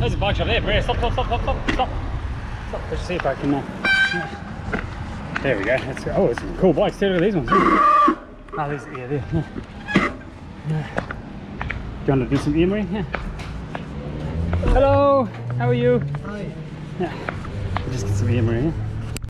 There's a bike shop there. Bria, stop, stop, stop, stop, stop, stop. Stop. Let's see if I can. Uh. There we go. That's, oh, it's some cool bikes too. Look at these ones. Oh, these, yeah, there. Yeah. Yeah. Do you want to do some emery? Yeah. Hello. How are you? Hi. Yeah. Just get some emery. Yeah.